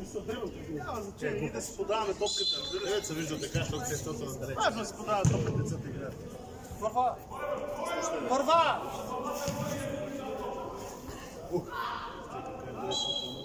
ми се дръбно. Няма значение, и да си подаваме топката. Разбира се, вижда така, защото се защото на далеч. Важно е да си подава топката децата играят. Върва! Върва! Давай!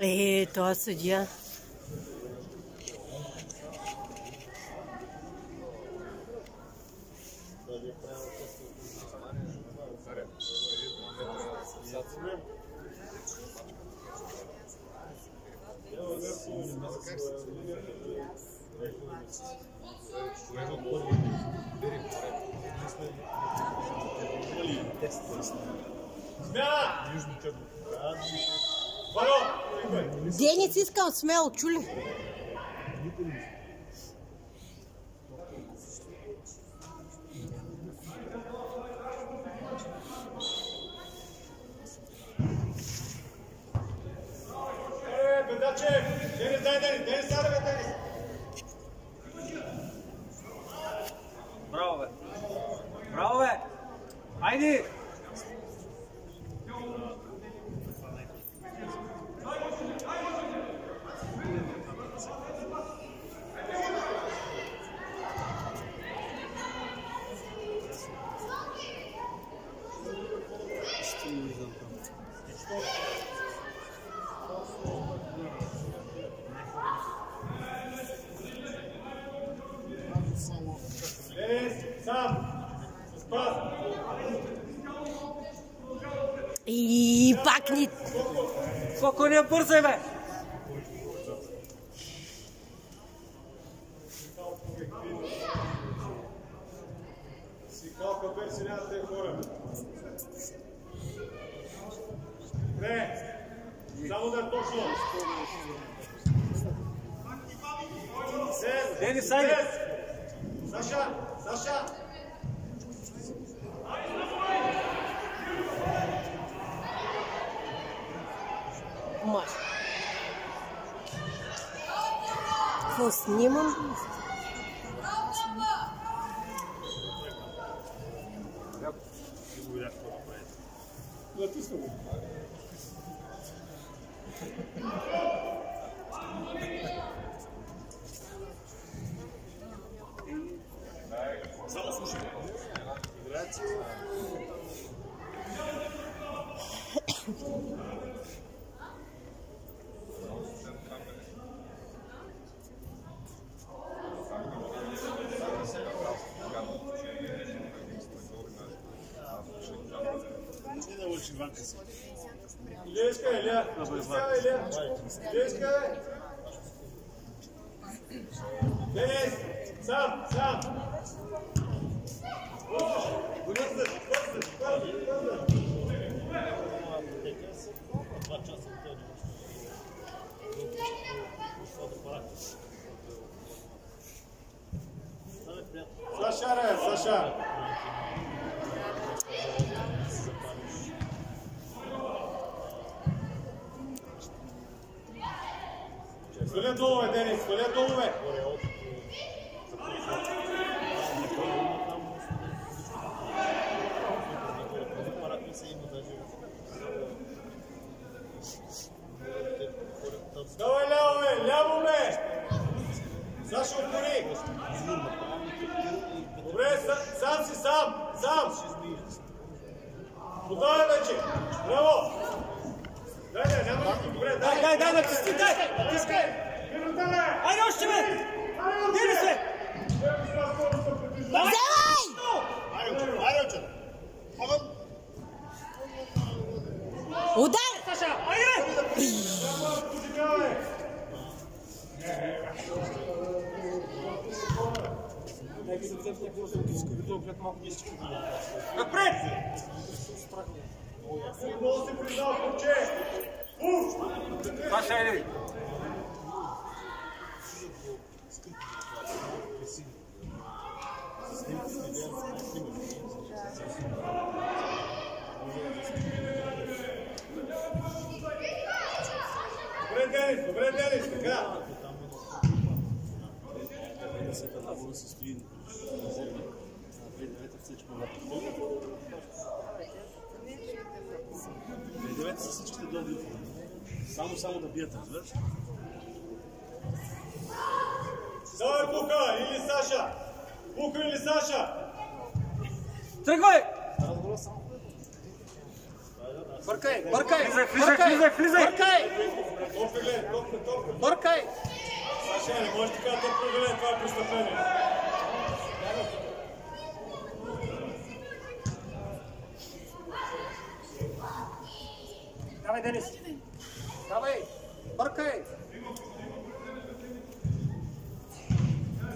Е, това съдия. Денис искал смело, чули? Е, бедаче! Денис, дай, Денис! Денис, дай, бе, Денис! Браво, бе! Браво, бе! Айде! Денис, сам! С пас! И пак ни... Колко не бързай, бе! Си калка перси, няма да те хора. Не! Само да е точно! Ден! Денис, айде! Саша! Саша! Маш. Какво снимам? Натискам го. Само слушай. Грация. Илия. Стискавай, Илия. Стискавай. Денис, сам, сам. Бързо, бързо, бързо, бързо. Два часа от тези. Саша, Саша. Удар! Саша! Саша, Бъркай, бъркай! Бъркай! Топка. Бъркай! Саша, не може така топка, гледай, това е престъпление. Давай, Денис! Давай! Бъркай!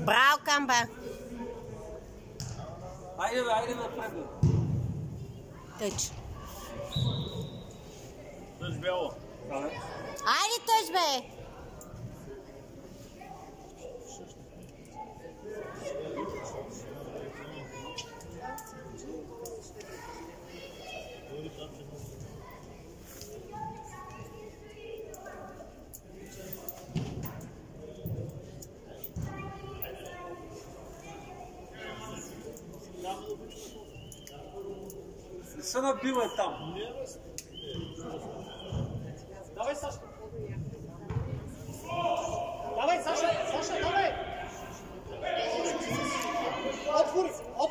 Браво, Камба! Айде, айде напред! Тъч. Тъж бяло. Айде, тъч, бе! Не се набивай там!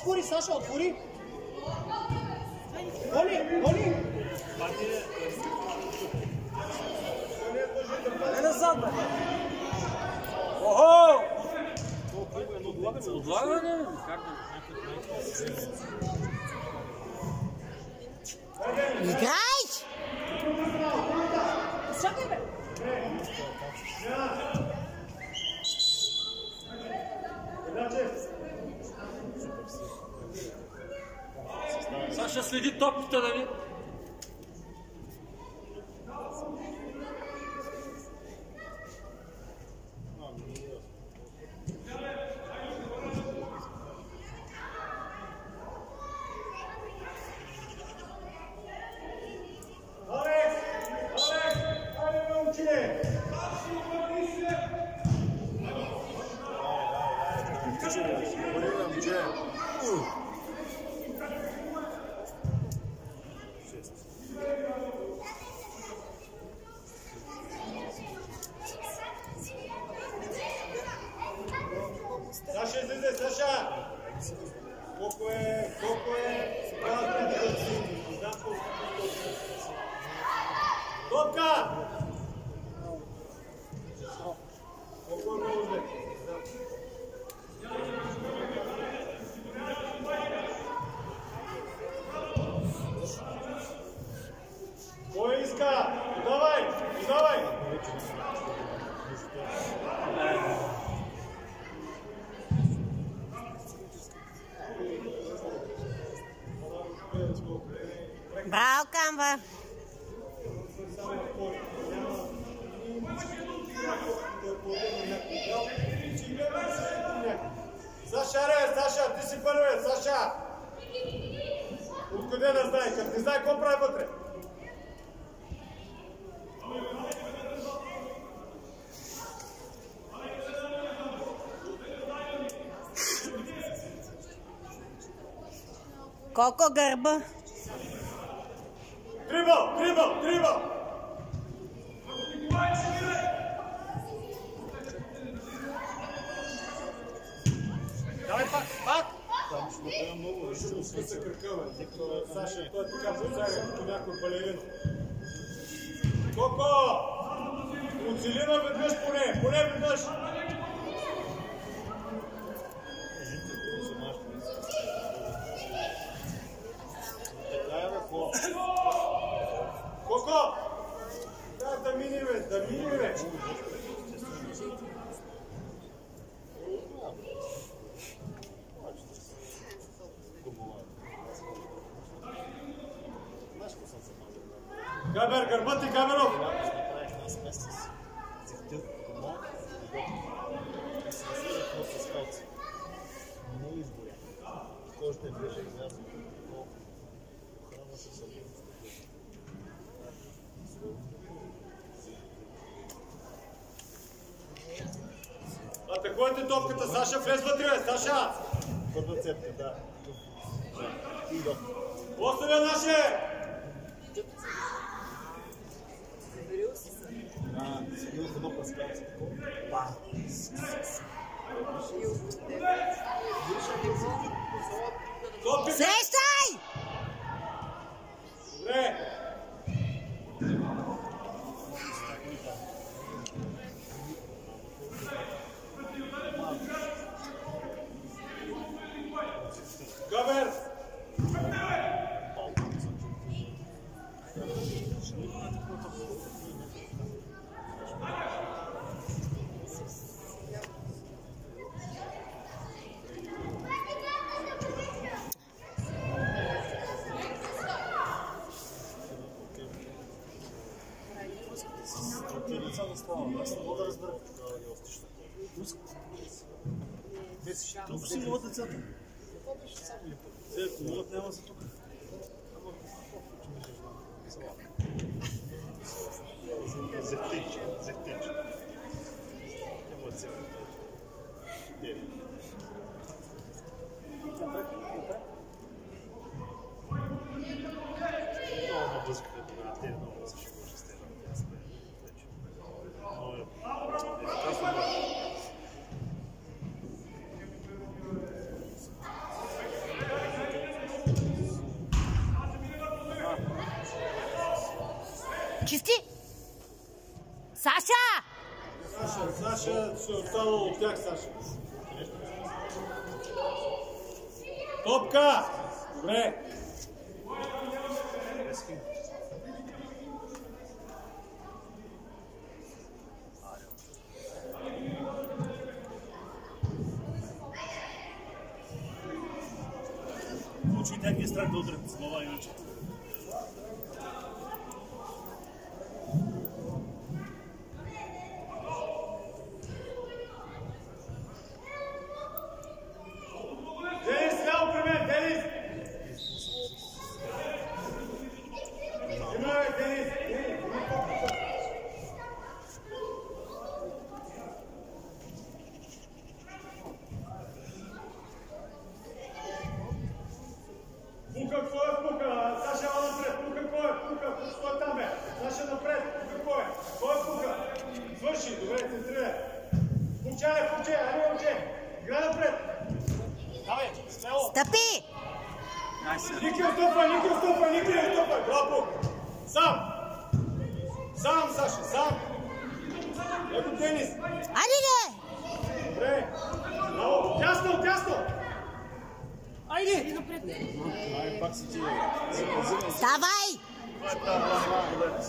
40 40 40 Voli, voli. É nazad be. Oho! Odlaganje? Igraj! Čekaj me! Играй! Чакай, бе! Саша следи топката, нали? Алекс! Алекс! Айде, момче! подхранва. Саша, ре, Саша, ти си първият, Саша! Откъде да знае? Като не знае какво прави вътре? Колко гърба? Дрибъл, дрибъл, дрибъл! Той така като някой балерин. Коко! Оцели ме веднъж поне, поне веднъж! Така е, бе, какво? Коко! Да, да мини, бе, да мини, бе. Габер, гърба ти, Габеров! Направих нас месец. Зехтил, кома, и се насъждах много с скалци. Много изборя. Кожата е беше излязла. Но охрана се събира. Атакувайте топката, Саша, влез вътре, Саша! Първа цепка, да. И до. Бе, наше! Luiz Lucas Pérez. Vocês Тук си могат децата. Те, могат, няма за Топка! Добре. Учи тях ги е страх да удрят с глава иначе. Денис, ляво при мен, Денис! Има, бе, Денис! Денис, има топката. Пука, какво е пука? Саша, ела напред. Пука, какво е? Пука, стой там, бе. Саша, напред. Пука, какво е? Какво е пука? Свърши, добре, центрирай. Пучай, пучай, ай, момче. Играй напред. Давай, смело. Стъпи! Ники отстъпвай, Ники отстъпвай, Ники отстъпвай. Браво. Сам. Сам, Саша, сам. Ето тенис. Айде де! Добре. Браво. Тясно, тясно. Айде! Ай, пак си ти. Ставай! Това е тази рана, подайте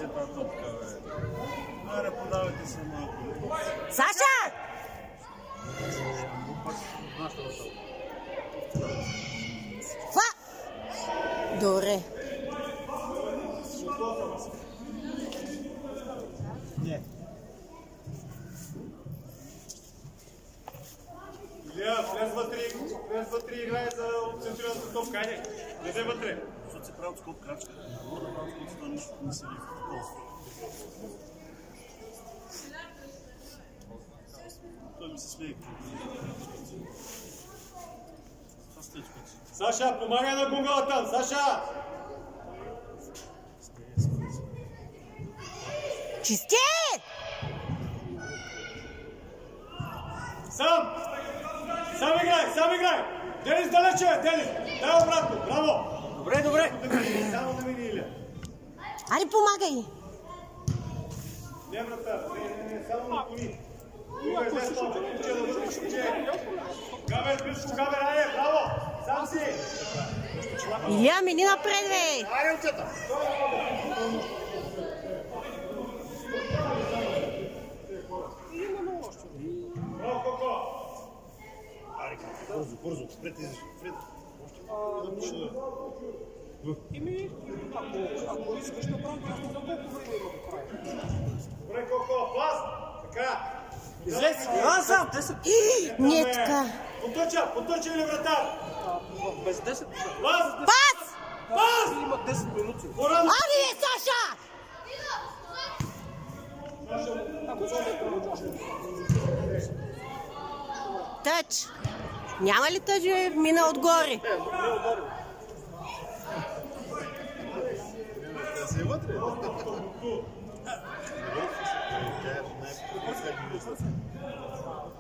Добре. Не. Илия, влез вътре, влез вътре, играе за центрираната топка, айде, влезе вътре. Защото се прави от скок крачка, мога да прави скок, това нещо не се ли Той ми се смее, Саша, помагай на гугъла там, Саша! Чисти! Сам! Сам играй, сам играй! Денис далече, Денис! Дай обратно, браво! Добре, добре. Само да мини Иля. Ари, помагай! Не, брата, не, не, не, само на кони. Габер, Габер, айде, браво! Илия, мини напред, бе! Аре, отцета! Бързо, бързо, излиш, спред. Ими, ако, ако искаш да правим просто за колко време има до края. Добре, Коко, пласт! Така! Излез, я сам, те са... Не е така. Потъча, потъча или вратар? Без 10 минути. Пласт! Пас! Пас! Има 10 минути. Порано! Ари, Саша! Тъч! Няма ли тъч? Мина отгоре.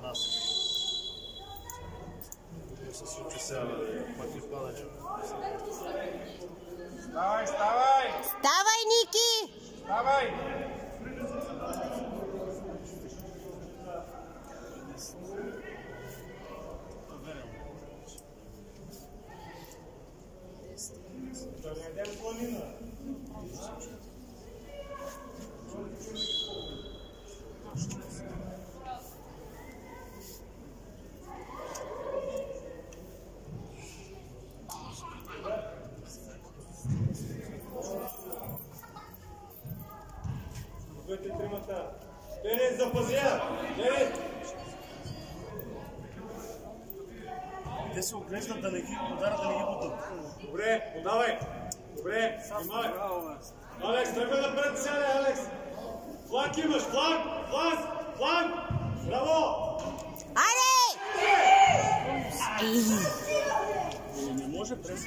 Нас. Не се случи сега, Вставай, вставай! Вставай, Ники! Вставай! Те се оглеждат да не ги ударят, да не ги бутат. Добре, подавай. Добре, внимавай. Алекс, тръгва напред, сядай, Алекс. Фланг имаш, фланг, фланг, фланг. Браво! Ей, Не може през...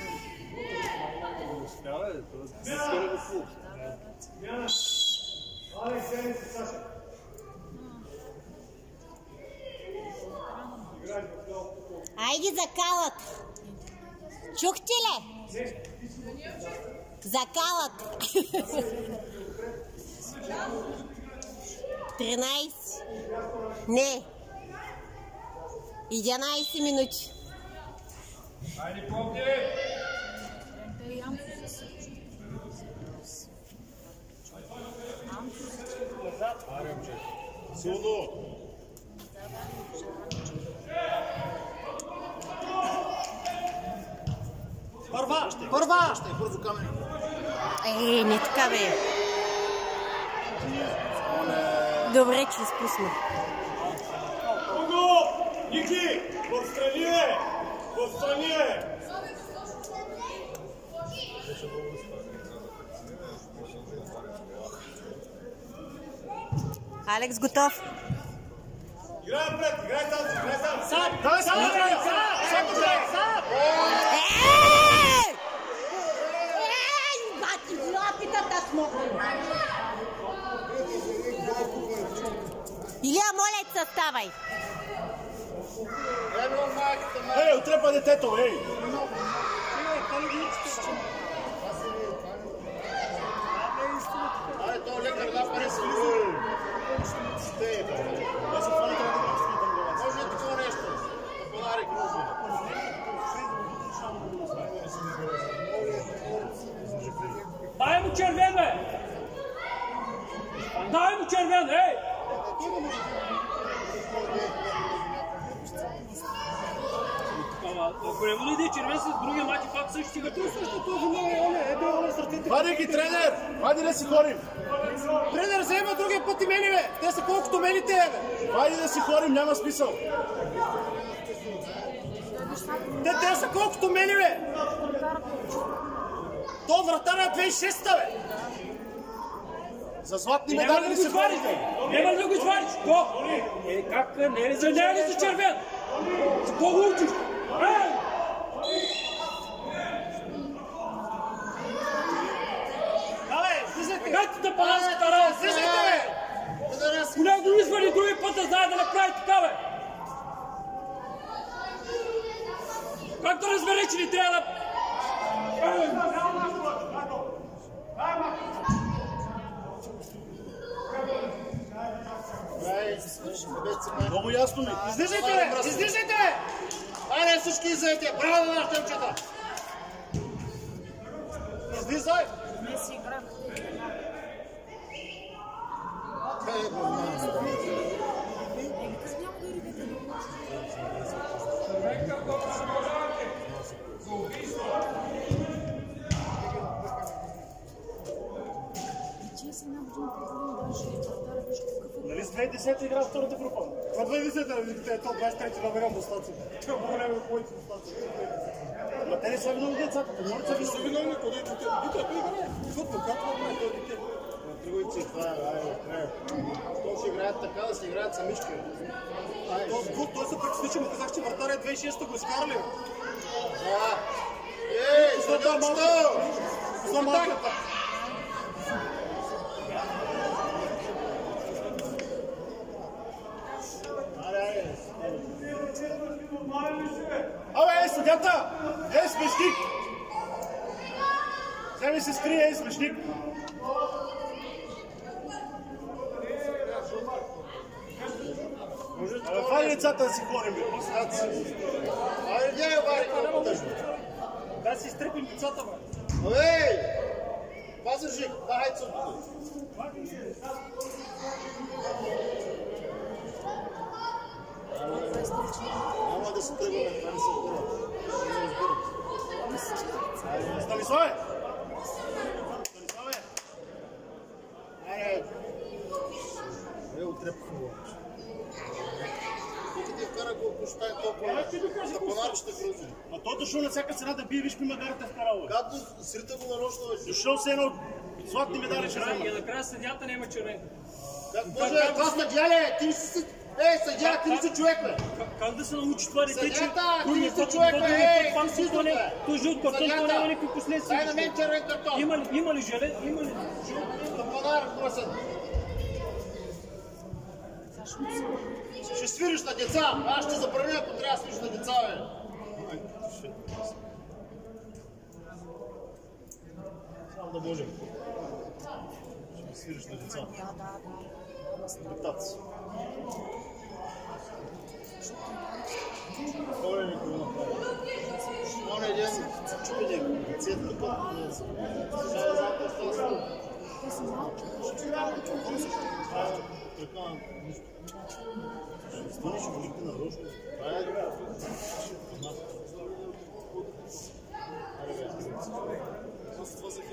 Смяна. Алекс, сядай се, Саша. Матео. Ай ги закалат! Чухте ли? Закалат! 13. Не. 11 минути. Айде, помни! Силно! Първа! Първа! Ще е. Е, не така бе. Добре, че изпусна. Уго! Ники! Отстрани е! Отстрани е! Алекс готов. Играй напред, играй там, играй там. Сам! Дай сам! Сам! Сам! Сам! Ей! Илия, моля те, ставай. Ей, отрепа детето, ей! Аре, то лекар да пари си. Сте, бе. Да се хванете му червен, бе! Дай му червен, ей! Ако не му червен с другия мач, пак също стига. Той също този не е, е бил на сърците. Хайде ги, тренер! Хайде да си ходим! Тренер, взема другия път и мени, бе! Те са колкото мените, бе! Хайде да си ходим, няма смисъл! Те, те са колкото мени, бе! То вратаря е 2006-та, бе! За златни медали ли се борите? Няма ли да го свариш? Ко? Е, как? Не е за не е ли за червен? За кого учиш? Ей! Давай, влизайте! Как ти да паласката работа? Влизайте, бе! Коля го извади други път да знае да направи така, бе! Как да разбере, че ни трябва да... Ей! Много ясно ми. Излизайте, бе! Излизайте, бе! Айде всички излизайте! Браво на нашите момчета! Излизай! Нали с 2010 игра втората група? Това 2010 е то 23 номер до стация. Това е от моите стация. Ма те не са виновни децата, те могат да са Те виновни, къде е дете? Дете, той играе. Футбол, как това дете? Другите, това е, айде, край. То ще играят така, да си играят самички. То- то- Той се прекъсни, му казах, че вратаря 2006-та го изкарали. бе. Да. Ей, съдълчето! За малката. Абе, ей, смешник! Вземи се скрие, ей, смешник! Абе, вади децата да си ходим, бе. Пуснат си. Айде, не, Вари, колко тъжно. Да си изтрепим децата, бе. Ей! Пазържик, давай тук. Няма да се тръгваме, това не се разбира. Разбира. Станиславе! Станиславе! Айде! Е, отрепа хубаво. Тук ти вкара колко ще е толкова. Тапонар ще грози. Ма той дошъл на всяка цена да бие, виж ми магарата в карал, бе. Как го срита го нарочно? Дошъл се едно златни медали ще И взема. накрая съдята няма червен. Как може, това съдя ли е? Ти ли си... Ей, съдя, ти ли си човек, бе? Как- да се научи това дете, че... Съдята, ти Другия ли си път- човек, бе? Ей, ти си тук, бе? Той жълт картон, това няма никакви последствия. Дай на мен червен картон. Има ли, има ли желе? Има ли? Тапонар, пръсен. Ще свириш на деца. Аз ще забраня, ако трябва да свириш на деца, бе. Само да можем. Ще свириш на деца. Диктат. Кой ми го направи? Оня ден чупене, цвет тук. Сега е запас, това са. Така, нищо. Ще станеш велики нарочно. Това е добре.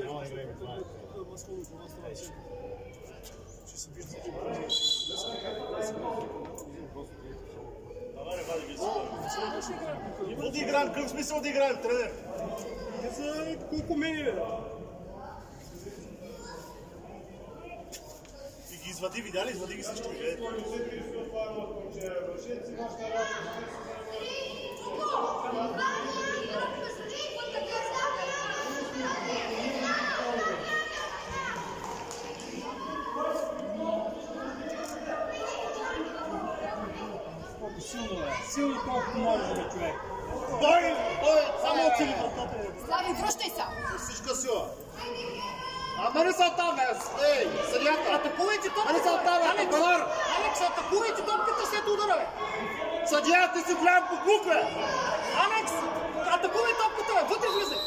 Няма да играем това. Какво да играем? Какъв смисъл да играем, тренер? Те са колко мени, бе. И ги извади, видя ли? Извади ги всички. Е, Колко силно е. Силно колкото може да човек. Дай! Ой, само оцели вратата. Слави, връщай се! С всичка сила. Ама не са там! Ей, съдята! Атакувайте А не са топката! там! Алекс! Алекс, атакувайте топката след удара, бе! Съдия, ти си голям покук, бе! Алекс! Атакувай топката, бе! Вътре влизай!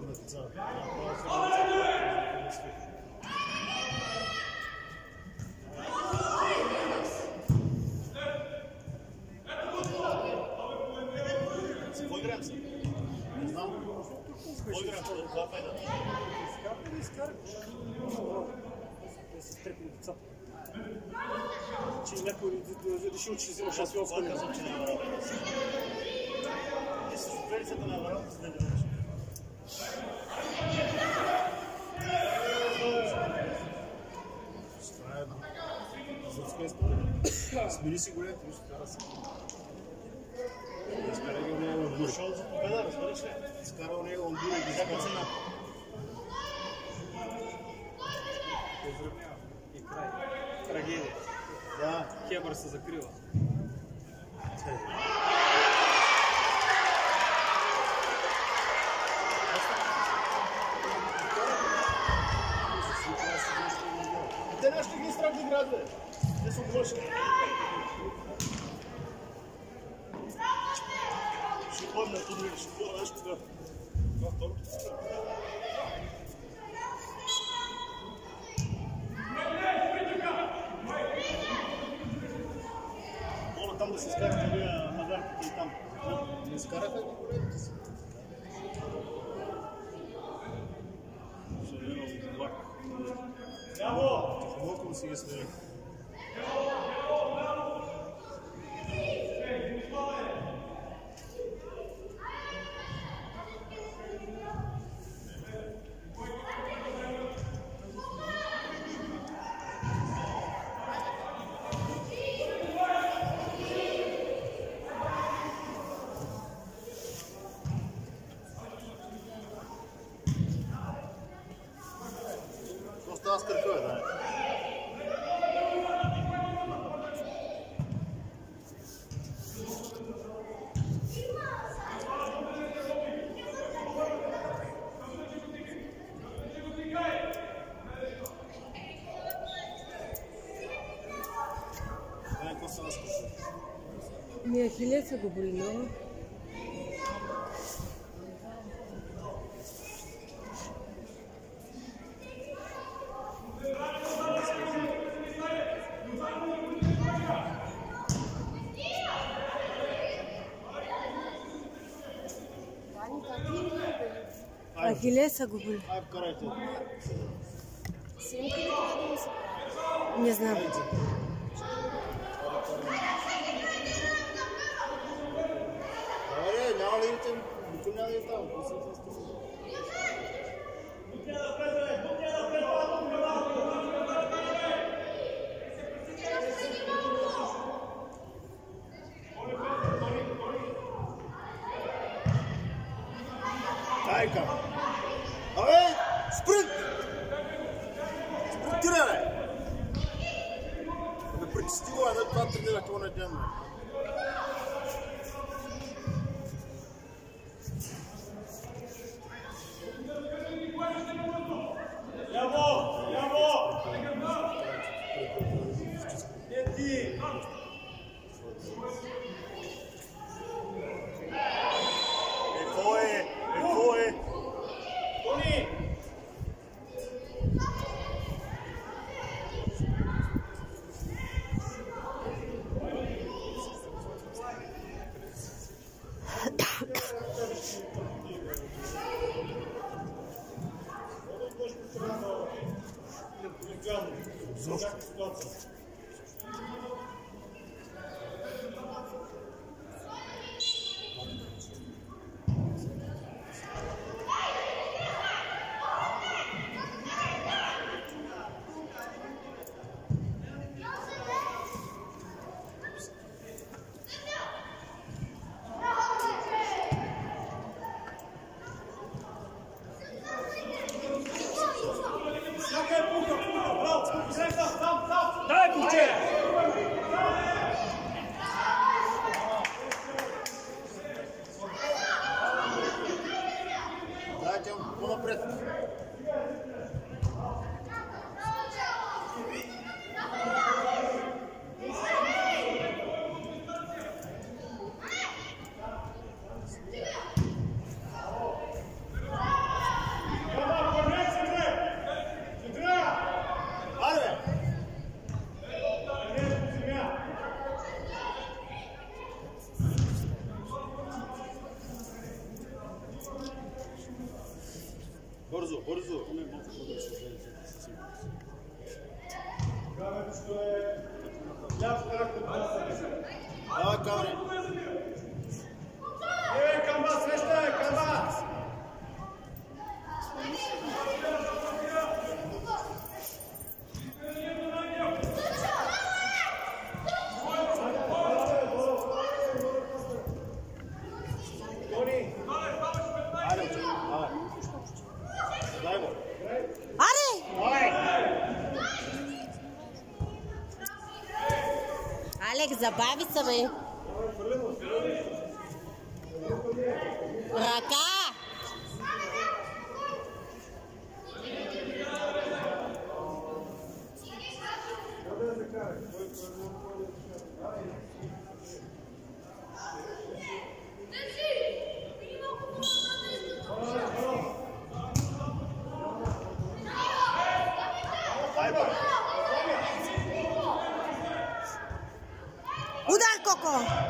на деца. Че някой решил, че взима шампионска. Казвам, че не е Ти си суперицата на вратата, Смени си голям плюс. Изкарай го на Ондури. Дошъл за победа, разбираш ли? Изкарал не Ондури. Всяка цена. И край. Трагедия. Да. Хебър се закрива. Те нашите ги страх да играят, бе. Те са обложки. Ich bin nicht so gut. Ich bin nicht so gut. Ich bin nicht so gut. Ich bin nicht so gut. master good, huh? Не ахиллеса губульного. Гиляйса губы. Не знаю. Айка. Borzu, Borzu. Bravo, Karen. Bravo, Karen. Алекс, забави Oh.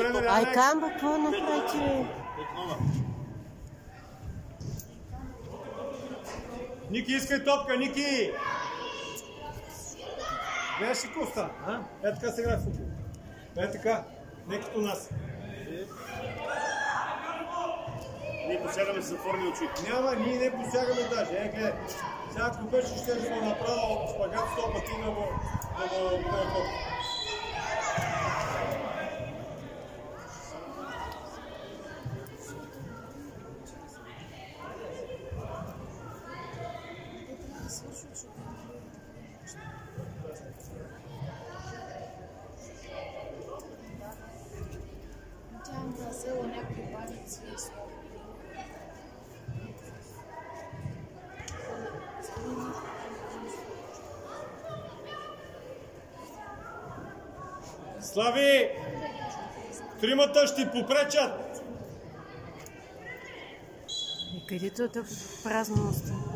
Ай, камба, какво направи, че... Ники, искай топка, Ники! Гледаш ли коста? А? Е така се играе футбол. Е така. Не като нас. Ние посягаме с затворни очи. Няма, ние не посягаме даже. Е, гледай. Сега ако беше, ще да го направил шпагат, сто пъти да го... Да го... Да го... Тя е взела някакви баници и слова. Слави! Тримата ще ти попречат! И където е празно остана.